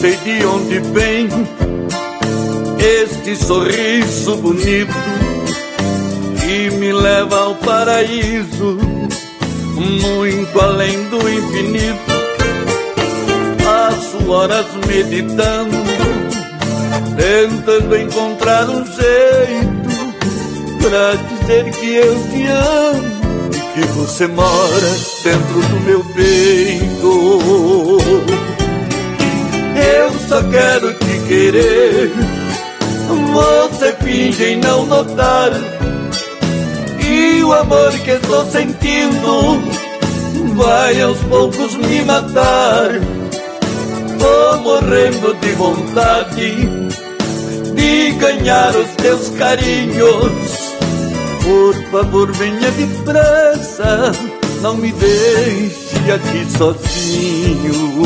sei de onde vem este sorriso bonito que me leva ao paraíso, muito além do infinito. Passo horas meditando, tentando encontrar um jeito pra dizer que eu te amo e que você mora dentro do meu peito. Quero te querer. Você finge em não notar. E o amor que estou sentindo Vai aos poucos me matar. Tô morrendo de vontade De ganhar os teus carinhos. Por favor venha depressa Não me deixe aqui sozinho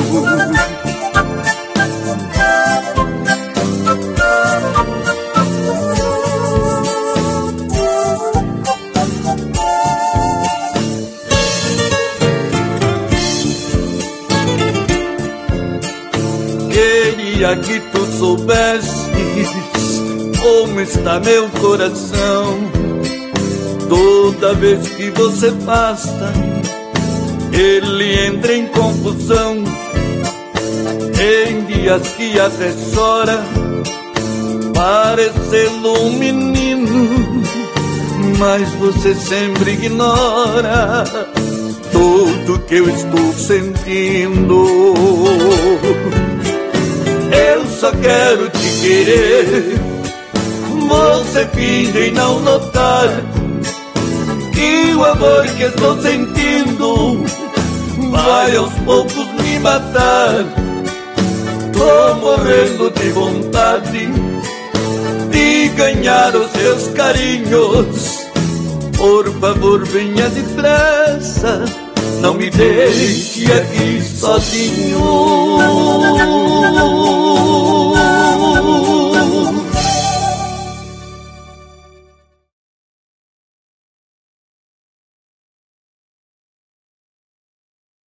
queria que tu soubesses como está meu coração. Toda vez que você passa, ele entra em confusão. Em dias que até chora, parecendo um menino, mas você sempre ignora tudo que eu estou sentindo só quero te querer. Você finge em não notar que o amor que estou sentindo vai aos poucos me matar. Tô morrendo de vontade de ganhar os seus carinhos. Por favor, venha depressa, não me deixe aqui sozinho.